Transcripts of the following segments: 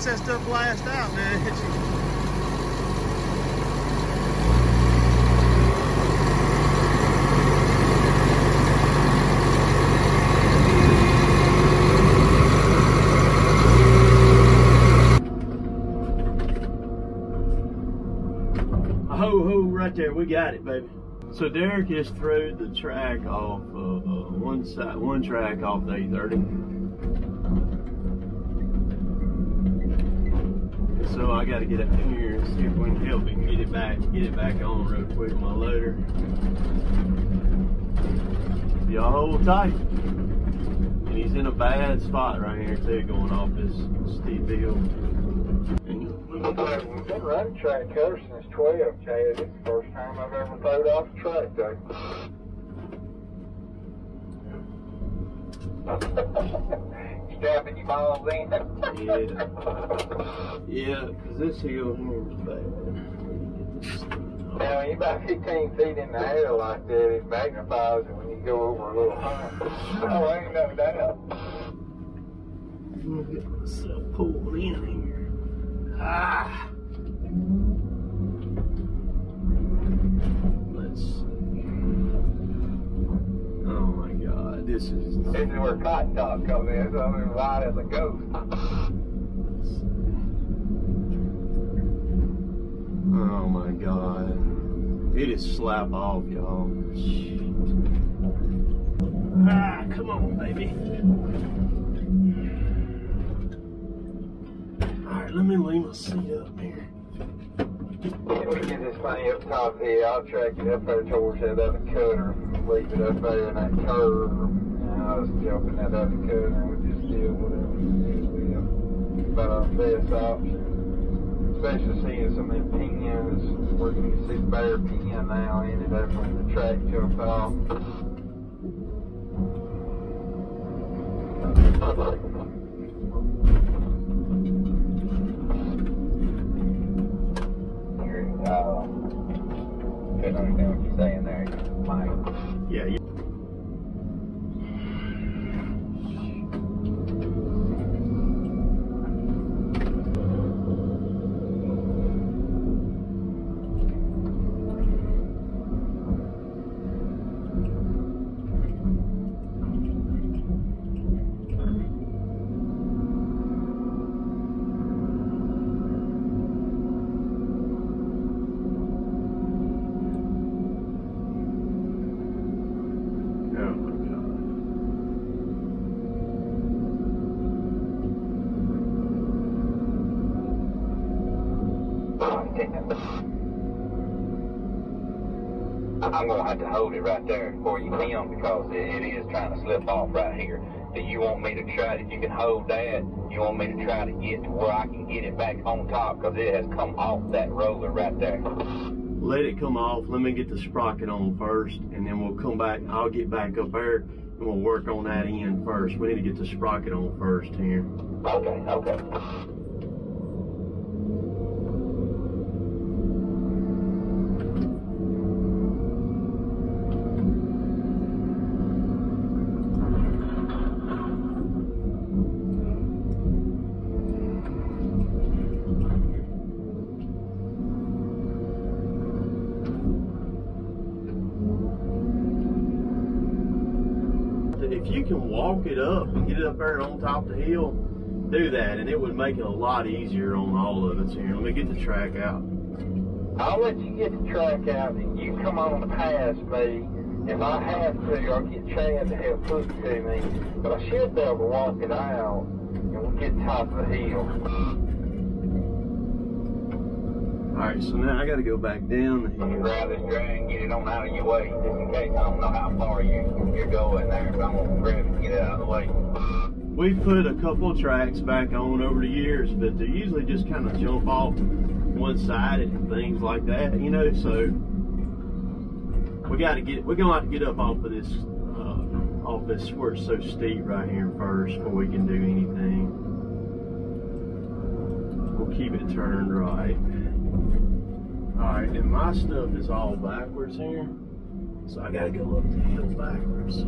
case that stuff blasts out, man. ho ho right there. We got it baby. So Derek just threw the track off uh, one side one track off the 830 so I gotta get up in here and see if we can help and get it back, get it back on real quick, my loader. Y'all hold tight. And he's in a bad spot right here too, going off this steep hill. That running track ever since 12, Chad. It's the first time I've ever thrown off the track, though. 70 miles in. yeah. Yeah, because this hill here is bad. Now, you're about 15 feet in the air like that, it magnifies it when you go over a little hump. oh, ain't no doubt. I'm going to get myself pulled in here. Ah! God, this is. Where Cotton Top comes in, so I'm right as a ghost. Oh my god. It is slap off, y'all. Ah, come on, baby. Alright, let me lay my seat up here. When we get this thing up top here, I'll track it up there towards that other cutter, leave it up there in that curve. And I'll just jump in that other cutter and we'll just deal with it. It's about our best option. Especially seeing some of them pins, where you can see the bare pin now in it up when the track jump off. Here, uh, couldn't understand what you're saying there, Mike. Yeah, I'm gonna have to hold it right there for you, Tim, because it, it is trying to slip off right here. Do you want me to try? If you can hold that, you want me to try to get to where I can get it back on top because it has come off that roller right there. Let it come off. Let me get the sprocket on first, and then we'll come back. I'll get back up there, and we'll work on that end first. We need to get the sprocket on first here. Okay, okay. Up and get it up there on top of the hill, do that, and it would make it a lot easier on all of us here. Let me get the track out. I'll let you get the track out and you come on past me. If I have to, I'll get Chad to help push it to me. But I should be able to walk it out and we'll get top of the hill. All right, so now I got to go back down the hill. grab this drag get it on out of your way, just in case I don't know how far you, you're going there, but I'm gonna grab it the way. We've put a couple of tracks back on over the years, but they usually just kind of jump off one side and things like that, you know. So we got to get we're gonna have to get up off of this uh, off this where it's so steep right here first before we can do anything. We'll keep it turned right. All right, and my stuff is all backwards here, so I gotta go up the hill backwards.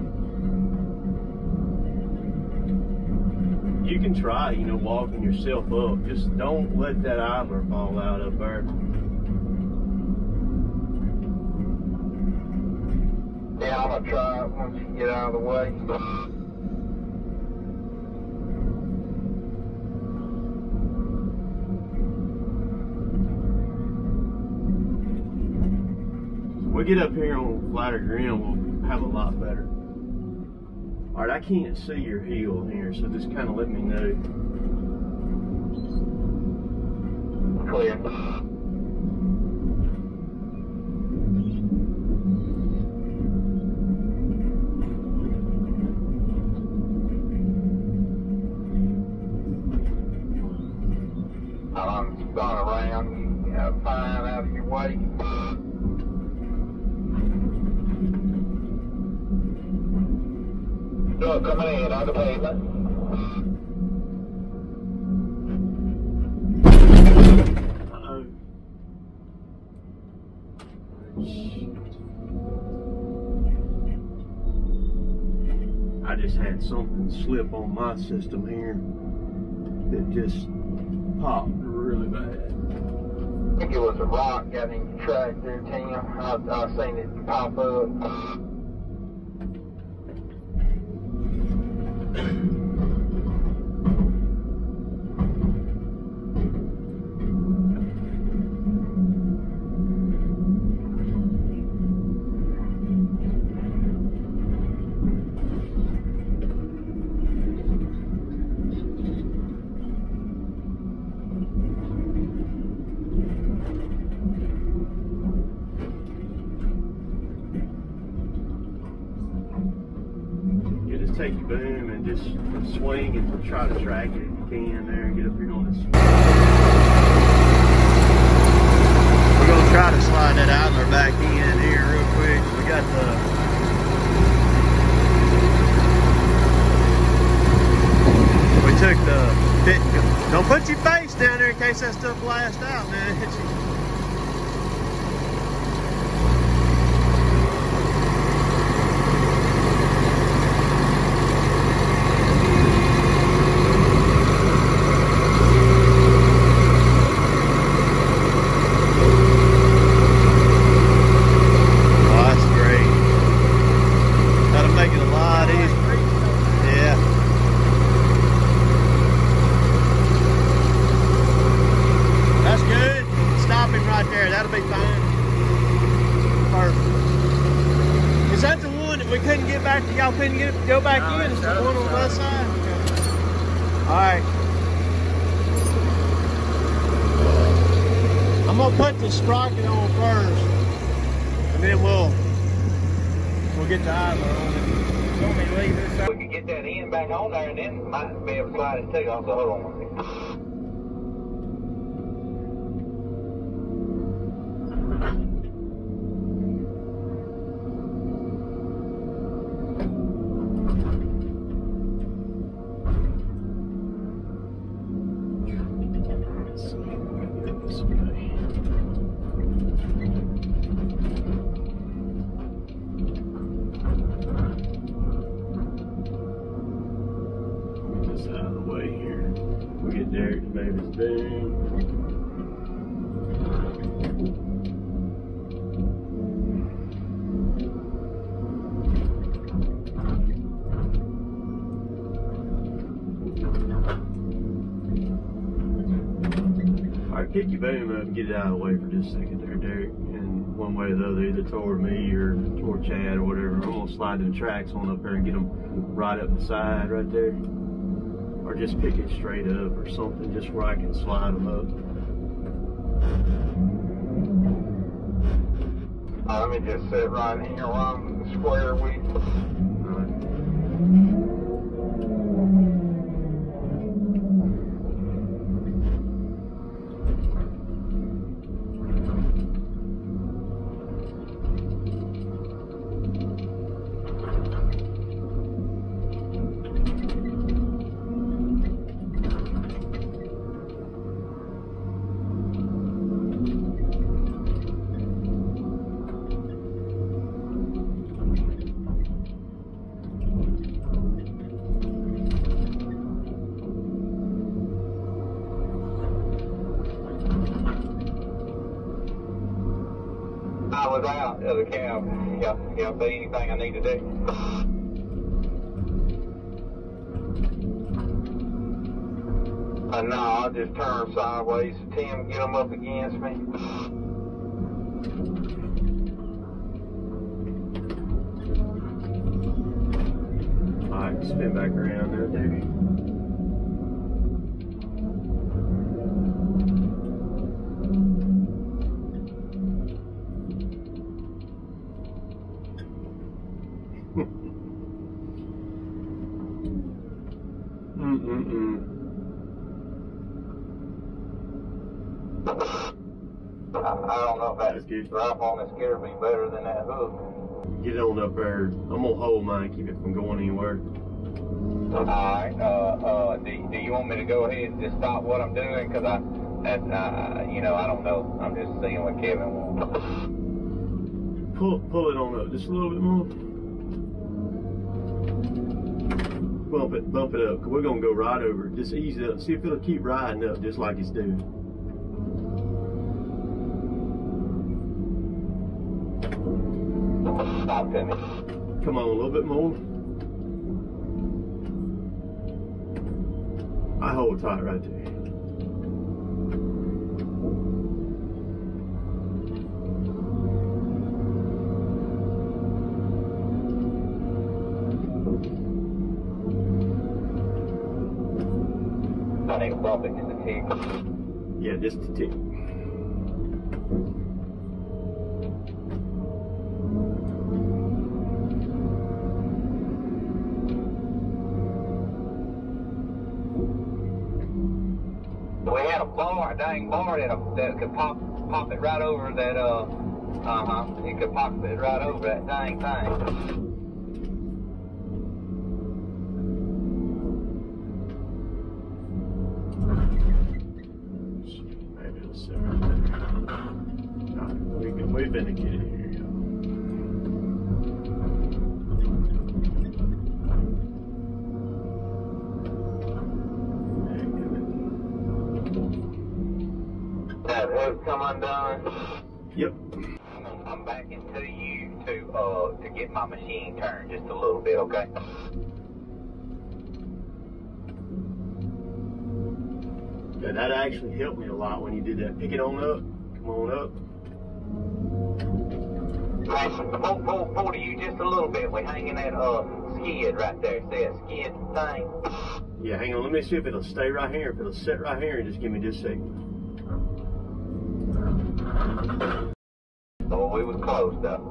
You can try, you know, walking yourself up. Just don't let that idler fall out up there. Yeah, I'm gonna try it once you get out of the way. we get up here on flatter ground, we'll have a lot better. All right, I can't see your heel here, so just kind of let me know. Clear. Coming in on the pavement. I just had something slip on my system here that just popped really bad. I think it was a rock got in your track there, Tim. I, I seen it pop up. Swing and try to track it if you can there and get up here on this. We're gonna try to slide that idler back in here real quick. We got the we took the. Don't put your face down there in case that stuff blasts out, man. Oh, that's great. That'll make it a lot easier. Yeah. That's good. Stop him right there. That'll be fine. Perfect. Is that the one that we couldn't get back? Y'all couldn't get go back No, in? It's the that's one on the the left side. Okay. All right. I'm gonna put the sprocket on first, and then we'll we'll get this We could get that end back on there and then might be able to slide it too. Also, hold on Pick your boom up and get it out of the way for just a second there, Derek. And one way or the other, either toward me or toward Chad or whatever. I'm gonna slide the tracks on up there and get them right up the side right there. Or just pick it straight up or something, just where I can slide them up. Uh, let me just sit right here along the square wheel. Y'all, y'all anything I need to do? Uh, no, I'll just turn sideways. Tim, get them up against me. Alright, spin back around there, Davey. Mm-mm-mm. I, I don't know if that drop on it scared me better than that hook. Get it on up there. I'm gonna hold mine, keep it from going anywhere. Alright, uh, uh, do, do you want me to go ahead and just stop what I'm doing? Cause I, that, uh, you know, I don't know. I'm just seeing what Kevin wants. Pull pull it on up just a little bit more. Bump it, bump it up. we we're gonna go right over. Just ease it up. See if it'll keep riding up just like it's doing. To. Come on, a little bit more. I hold tight right there. I need to bump it just. Yeah, just a tick. That could pop pop it right over that, uh, uh-huh, it could pop it right over that dang thing. That come undone. Yep. I'm back into you to, uh, to get my machine turned just a little bit, okay? Yeah, that actually helped me a lot when you did that. Pick it on up. Come on up. Mason, pull, pull, pull to you just a little bit. We're hanging that, uh, skid right there. See that skid thing? Yeah, hang on. Let me see if it'll stay right here. If it'll sit right here, just give me just a second. Oh, we was close though.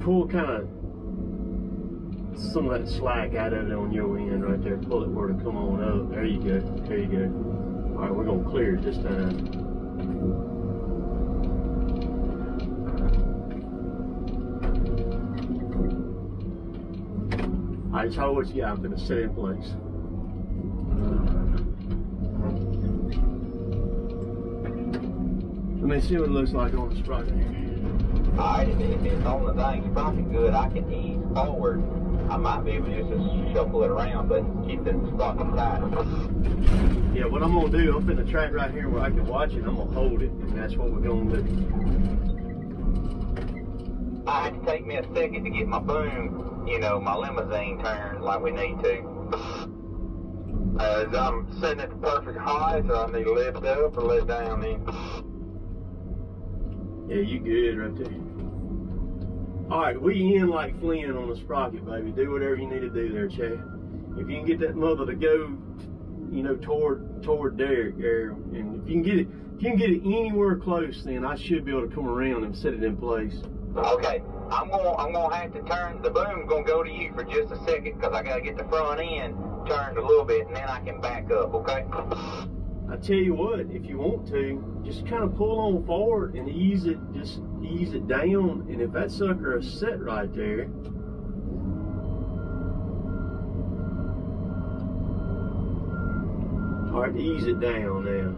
Pull kind of some of that slack out of it on your end right there. Pull it where to come on up. There you go. There you go. All right, we're gonna clear it this time. All right, Charlie, what you got? I'm gonna set it in place. Let me see what it looks like on the sprocket. Alright, if, if it's on the thing probably good, I can ease forward. I might be able to just shuffle it around, but keep the sprocket tight. Yeah, what I'm gonna do, I'm finna track right here where I can watch it. I'm gonna hold it, and that's what we're gonna do. I had to take me a second to get my boom, you know, my limousine turned like we need to. As I'm sitting at the perfect height, so I need to lift up or lift down then. Yeah, you good right there. All right, we in like Flynn on the sprocket, baby. Do whatever you need to do there, Chad. If you can get that mother to go, you know, toward toward Derek there, and if you can get it, if you can get it anywhere close, then I should be able to come around and set it in place. Okay, I'm gonna I'm gonna have to turn the boom. Gonna go to you for just a second because I gotta get the front end turned a little bit and then I can back up. Okay. I tell you what, if you want to, just kind of pull on forward and ease it, just ease it down. And if that sucker is set right there, all right, ease it down now.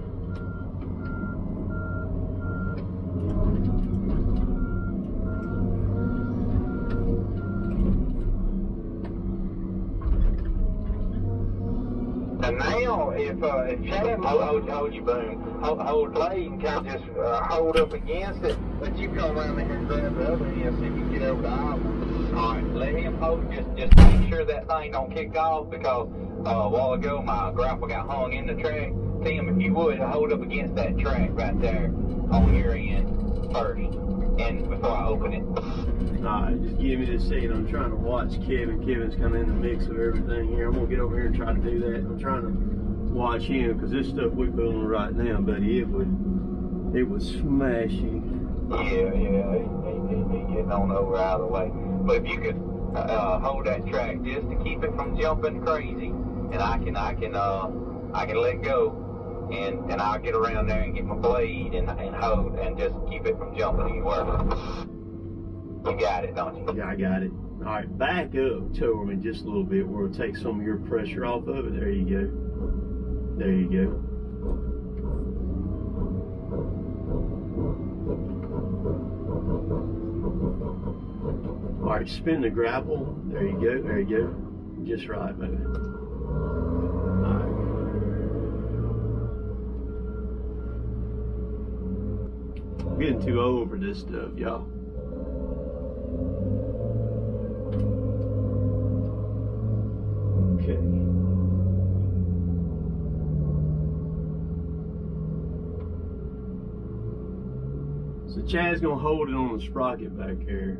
And now, if uh, if Chad hold, hold, hold your boom, hold, hold blade and kind of just uh, hold up against it, but you come around there and grab the other end, see if you can get over the aisle. All right, let him hold. Just just make sure that thing don't kick off because uh, a while ago my grapple got hung in the track. Tim, if you would hold up against that track right there on your end first, and before I open it. Alright, just give me this seat. I'm trying to watch Kevin. Kevin's kind of in the mix of everything here. I'm gonna get over here and try to do that. I'm trying to watch him because this stuff we're pulling right now, buddy, it would, it would smash you. Yeah, yeah, he, he getting on over out of the way. But if you could uh, hold that track just to keep it from jumping crazy, and I can, I can, uh, I can let go, and and I'll get around there and get my blade and and hold and just keep it from jumping anywhere. You got it, don't you? Yeah, I got it. Alright, back up toward me just a little bit where it'll take some of your pressure off of it. There you go. There you go. Alright, spin the grapple. There you go, there you go. Just right, baby. I'm getting too old for this stuff, y'all. Okay. So Chad's gonna hold it on the sprocket back here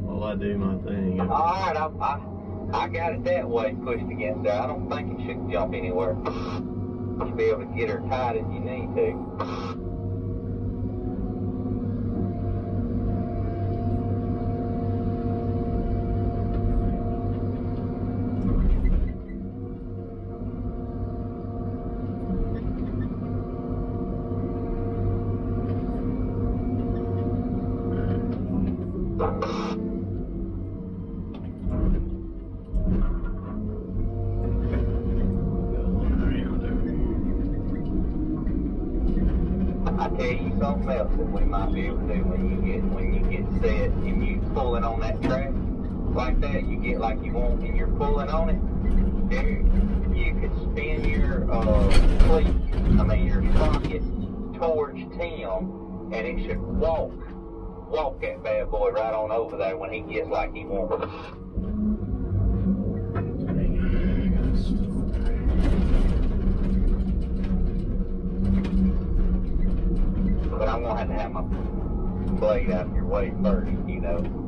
while I do my thing. All right, I, I I got it that way pushed against there. I don't think it should jump anywhere. You'll be able to get her tight if you need to. Something else that we might be able to do when you get when you get set and you pulling on that track. Like that, you get like you want and you're pulling on it, dude, you could spin your uh I mean your sprocket towards Tim and it should walk walk that bad boy right on over there when he gets like he wants. But I'm gonna have to have my blade out of your way first, you know.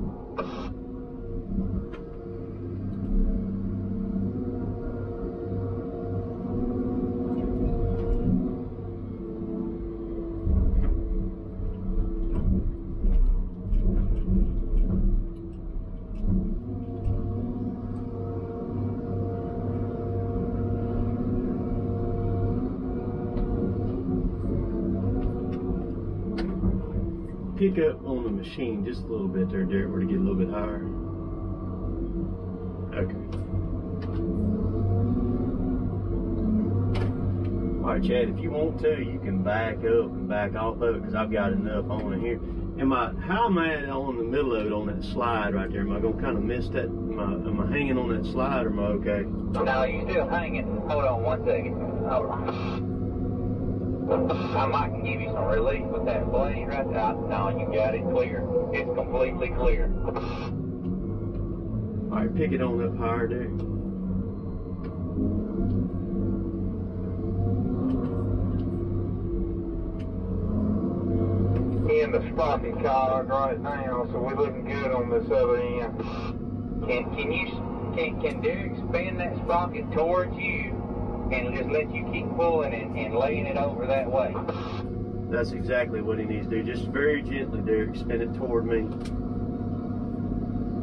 Pick up on the machine just a little bit there, Derek, where to get a little bit higher. Okay. All right, Chad, if you want to, you can back up and back off of it because I've got enough on it here. Am I, how am I on the middle of it on that slide right there? Am I going to kind of miss that? Am I, am I hanging on that slide or am I okay? No, you're still hanging. Hold on one second. Hold on. I might give you some relief with that blade right there. No, you got it clear. It's completely clear. All right, pick it on up higher there. In the sprocket collar right now, so we're looking good on this other end. Can can you can can Derek spin that sprocket towards you and just let you keep pulling and, and laying it over that way? That's exactly what he needs to do. Just very gently, Derek, spin it toward me.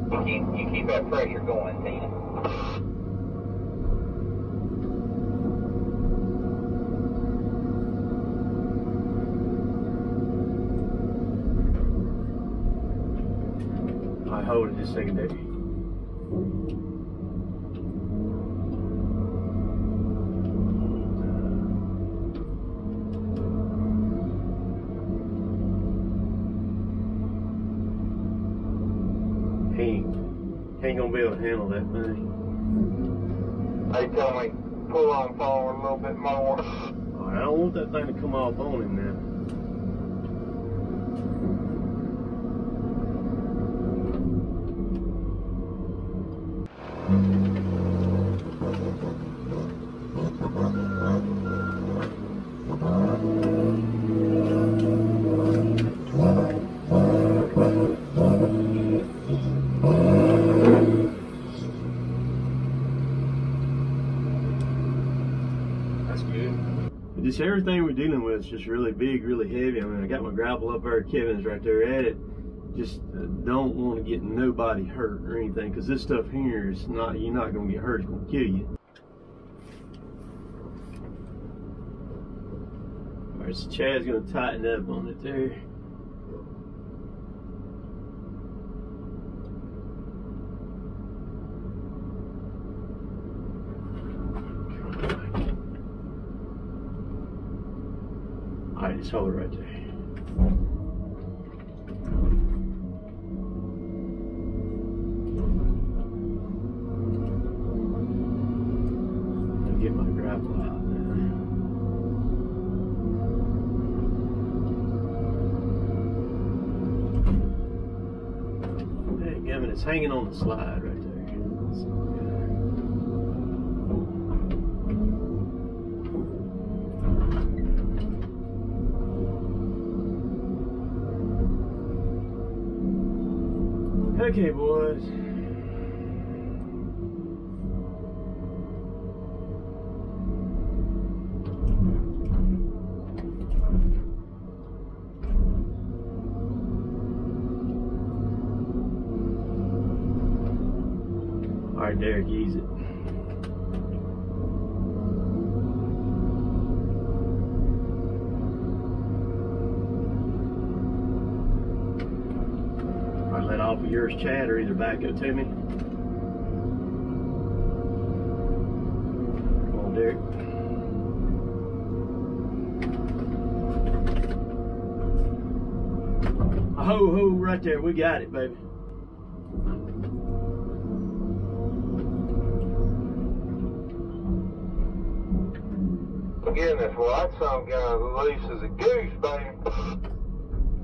You keep you keep that pressure going, Tina. I hold it just a second, Derek. He ain't, he ain't gonna be able to handle that thing. They told me pull on forward a little bit more. All right, I don't want that thing to come off on him now. That's good. Everything we're dealing with is just really big, really heavy. I mean, I got my grapple up there. Kevin's right there at it. Just uh, don't want to get nobody hurt or anything because this stuff here is not, you're not going to get hurt. It's going to kill you. All right, so Chad's going to tighten up on it there. All right, just hold it right there. I'll get my grapple out now. Hey, Gavin, it's hanging on the slide Okay, boys. Off of yours, Chad, or either back up to me. Come on, Derek. Ho, ho, right there. We got it, baby. Goodness, well, that some guy loose as a goose, baby.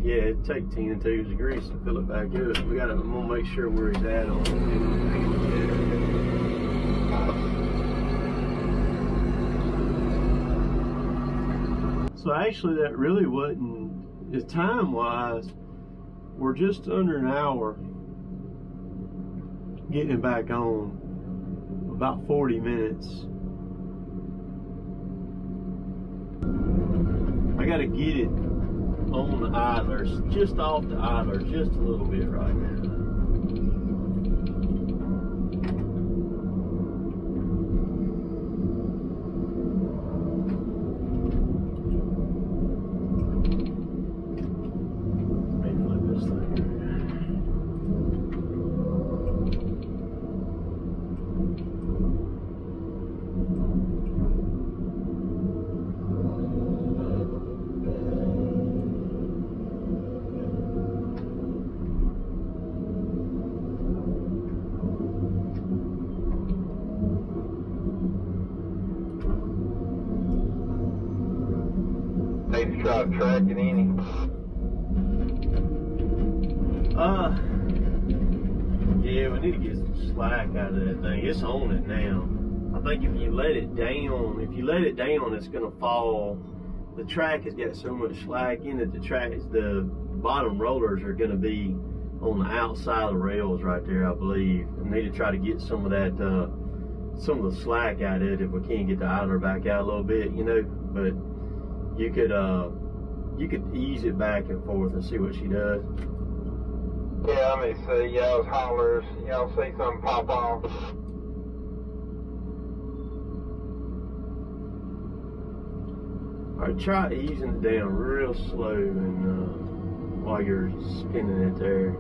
Yeah, it'd take 10 and 2 degrees to fill it back up. We gotta, I'm gonna make sure where he's at on. So actually that really wasn't, as time wise, we're just under an hour getting back on. About 40 minutes. I gotta get it on the idlers, just off the idler, just a little bit right now. On it now. I think if you let it down, if you let it down, it's gonna fall. The track has got so much slack in it. The track, the bottom rollers are gonna be on the outside of the rails right there, I believe. We need to try to get some of that, uh, some of the slack out of it if we can't get the idler back out a little bit, you know. But you could, uh, you could ease it back and forth and see what she does. Yeah, let me see. Y'all's hollers. Y'all see something pop off. Right, try easing it down real slow and uh, while you're spinning it there.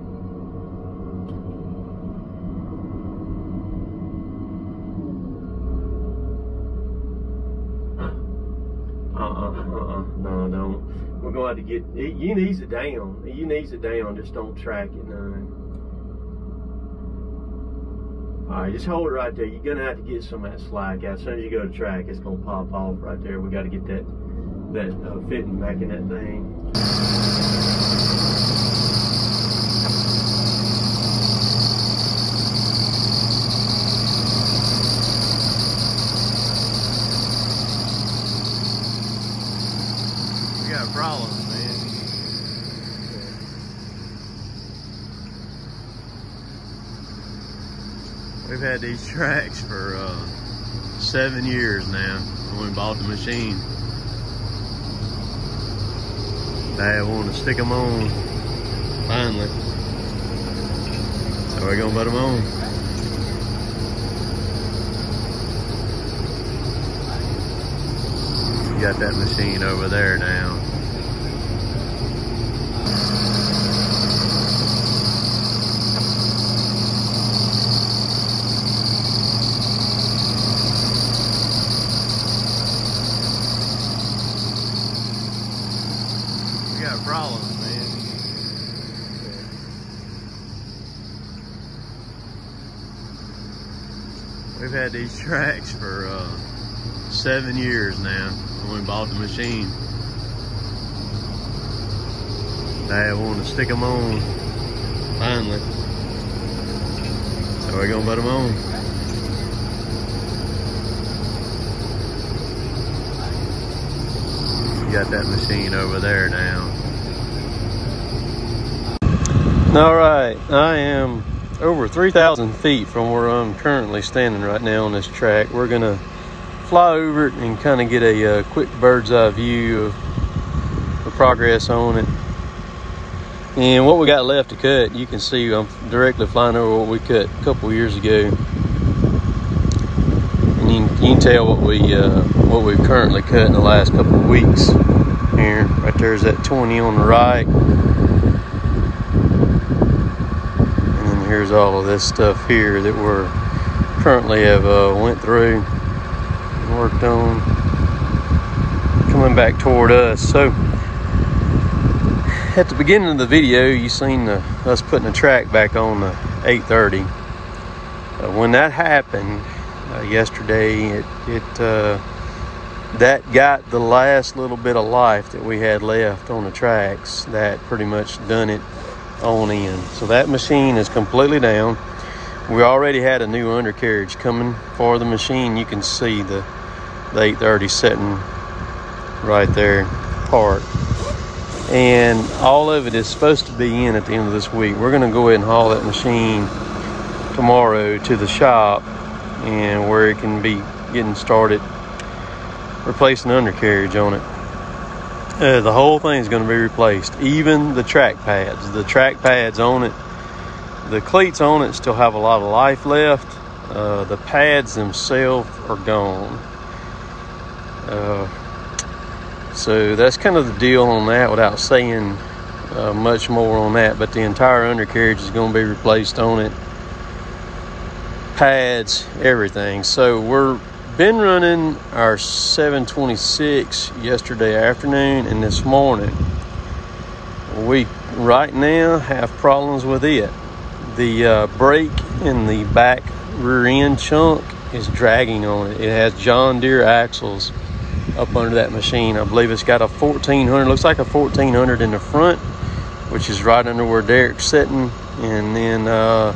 Uh-uh, uh-uh, no, don't. We're going to have to get, you ease it down. You ease it down, just don't track it none. All right, just hold it right there. You're gonna have to get some of that slack out. As soon as you go to track, it's gonna pop off right there. We got to get that that uh, fitting back in that thing. We got problems, man. We've had these tracks for uh, seven years now when we bought the machine. I wanted to stick them on finally. So we're gonna put them on. We got that machine over there now. We got problems, man. We've had these tracks for uh, seven years now when we bought the machine. Dad wanted to stick them on finally. So we're gonna put them on. Got that machine over there now. All right, I am over 3,000 feet from where I'm currently standing right now on this track. We're gonna fly over it and kind of get a uh, quick bird's eye view of the progress on it. And what we got left to cut, you can see I'm directly flying over what we cut a couple years ago. And you can, you can tell what we uh, what we've currently cut in the last couple of weeks. Here, right there's that 20 on the right. And then here's all of this stuff here that we're currently have uh, went through and worked on coming back toward us. So at the beginning of the video, you seen the, us putting the track back on the 830. Uh, when that happened uh, yesterday, it, it uh, that got the last little bit of life that we had left on the tracks. That pretty much done it on in. So that machine is completely down. We already had a new undercarriage coming for the machine. You can see the, the 830 sitting right there parked and all of it is supposed to be in at the end of this week. We're going to go ahead and haul that machine tomorrow to the shop and where it can be getting started replacing undercarriage on it. Uh, the whole thing is going to be replaced, even the track pads. The track pads on it, the cleats on it still have a lot of life left. Uh, the pads themselves are gone. Uh, so that's kind of the deal on that without saying uh, much more on that. But the entire undercarriage is going to be replaced on it. Pads, everything. So we're been running our 726 yesterday afternoon and this morning. We right now have problems with it. The uh, brake in the back rear end chunk is dragging on it. It has John Deere axles up under that machine. I believe it's got a 1400, looks like a 1400 in the front, which is right under where Derek's sitting. And then uh,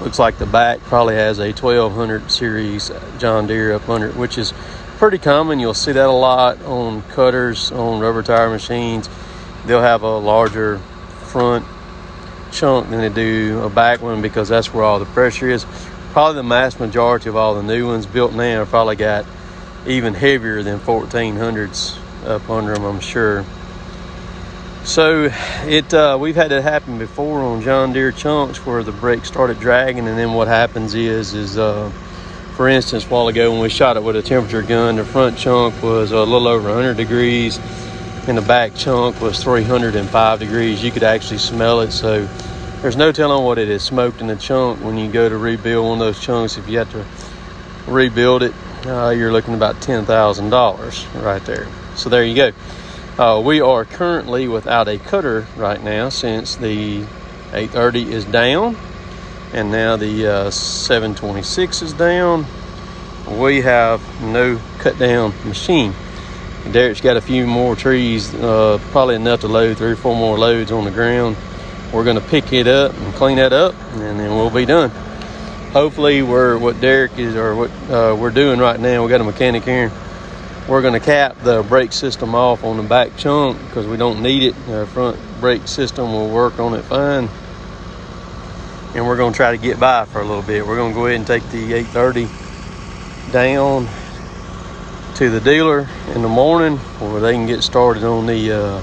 looks like the back probably has a 1200 series John Deere up under it, which is pretty common. You'll see that a lot on cutters, on rubber tire machines. They'll have a larger front chunk than they do a back one because that's where all the pressure is. Probably the mass majority of all the new ones built now probably got even heavier than 1400s up under them, I'm sure. So it uh, we've had it happen before on John Deere chunks where the brake started dragging, and then what happens is is uh, for instance, a while ago when we shot it with a temperature gun, the front chunk was a little over 100 degrees, and the back chunk was 305 degrees. You could actually smell it. So there's no telling what it is smoked in the chunk when you go to rebuild one of those chunks. If you have to rebuild it, uh, you're looking about $10,000 right there. So there you go. Uh, we are currently without a cutter right now since the 830 is down. and now the uh, 726 is down. We have no cut down machine. Derek's got a few more trees, uh, probably enough to load three or four more loads on the ground. We're gonna pick it up and clean that up, and then we'll be done. Hopefully, we're what Derek is or what uh, we're doing right now. We got a mechanic here. We're gonna cap the brake system off on the back chunk because we don't need it. Our front brake system will work on it fine, and we're gonna try to get by for a little bit. We're gonna go ahead and take the 830 down to the dealer in the morning where they can get started on the uh,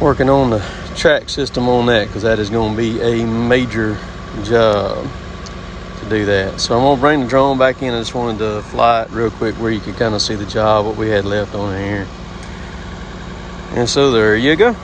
working on the track system on that because that is going to be a major job to do that. So i'm to bring the drone back in. I just wanted to fly it real quick where you can kind of see the job what we had left on here. And so there you go